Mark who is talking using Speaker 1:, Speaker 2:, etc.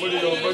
Speaker 1: What are you